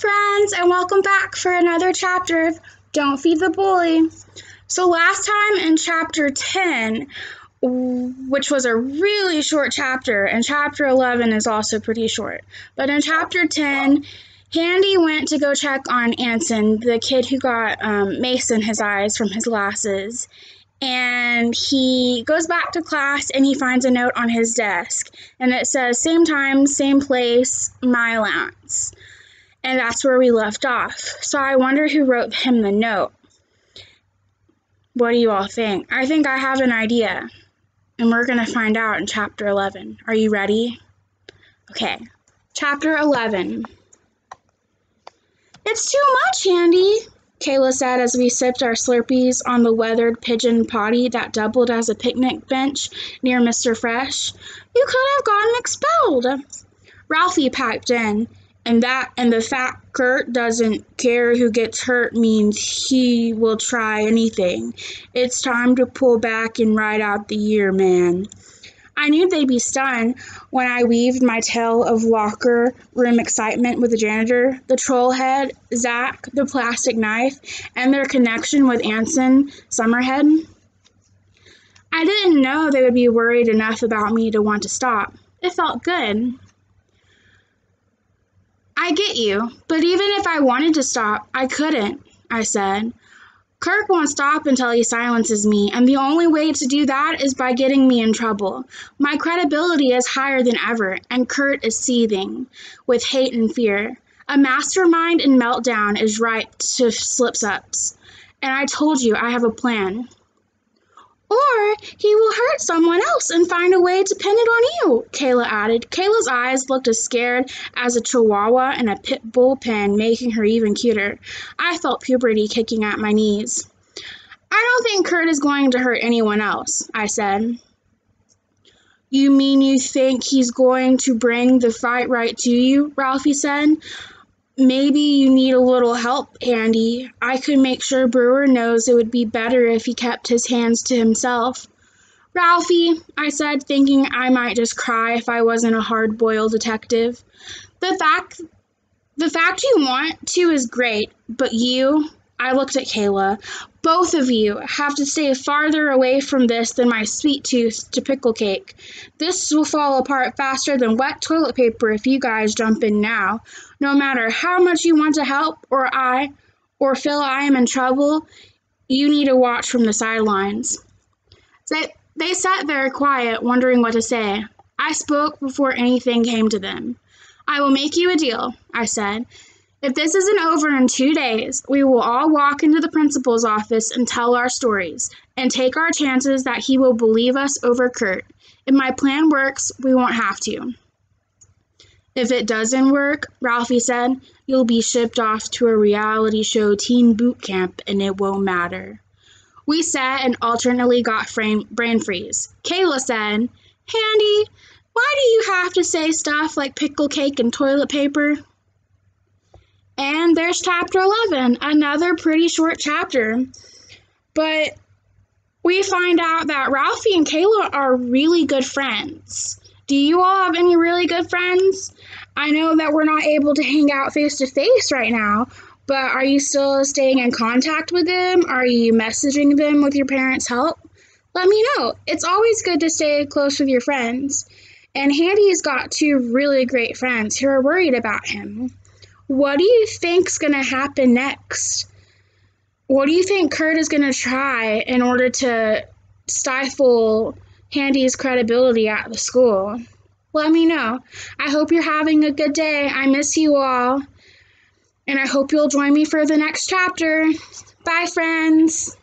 friends, and welcome back for another chapter of Don't Feed the Bully. So, last time in chapter 10, which was a really short chapter, and chapter 11 is also pretty short, but in chapter 10, Handy went to go check on Anson, the kid who got um, mace in his eyes from his glasses. And he goes back to class and he finds a note on his desk. And it says, Same time, same place, my allowance and that's where we left off. So I wonder who wrote him the note. What do you all think? I think I have an idea, and we're going to find out in chapter 11. Are you ready? Okay, chapter 11. It's too much, Handy, Kayla said as we sipped our Slurpees on the weathered pigeon potty that doubled as a picnic bench near Mr. Fresh. You could have gotten expelled. Ralphie piped in. And that and the fact Kurt doesn't care who gets hurt means he will try anything. It's time to pull back and ride out the year, man. I knew they'd be stunned when I weaved my tale of locker room excitement with the janitor, the troll head, Zach, the plastic knife, and their connection with Anson Summerhead. I didn't know they would be worried enough about me to want to stop. It felt good. I get you, but even if I wanted to stop, I couldn't, I said. Kirk won't stop until he silences me, and the only way to do that is by getting me in trouble. My credibility is higher than ever, and Kurt is seething with hate and fear. A mastermind in meltdown is ripe to slip ups. And I told you I have a plan. Or he will hurt someone else and find a way to pin it on you, Kayla added. Kayla's eyes looked as scared as a chihuahua in a pit bull pen, making her even cuter. I felt puberty kicking at my knees. I don't think Kurt is going to hurt anyone else, I said. You mean you think he's going to bring the fight right to you? Ralphie said. Maybe you need a little help, Andy. I could make sure Brewer knows it would be better if he kept his hands to himself. Ralphie, I said, thinking I might just cry if I wasn't a hard boiled detective. The fact the fact you want to is great, but you I looked at Kayla. Both of you have to stay farther away from this than my sweet tooth to pickle cake. This will fall apart faster than wet toilet paper if you guys jump in now. No matter how much you want to help, or I, or feel I am in trouble, you need to watch from the sidelines. They, they sat very quiet, wondering what to say. I spoke before anything came to them. I will make you a deal, I said. If this isn't over in two days, we will all walk into the principal's office and tell our stories, and take our chances that he will believe us over Kurt. If my plan works, we won't have to. If it doesn't work, Ralphie said, you'll be shipped off to a reality show teen boot camp and it won't matter. We sat and alternately got frame, brain freeze. Kayla said, Handy, why do you have to say stuff like pickle cake and toilet paper? And there's chapter 11, another pretty short chapter. But we find out that Ralphie and Kayla are really good friends. Do you all have any really good friends? I know that we're not able to hang out face to face right now, but are you still staying in contact with them? Are you messaging them with your parents' help? Let me know. It's always good to stay close with your friends. And Handy's got two really great friends who are worried about him. What do you think's going to happen next? What do you think Kurt is going to try in order to stifle Handy's credibility at the school? Let me know. I hope you're having a good day. I miss you all. And I hope you'll join me for the next chapter. Bye, friends.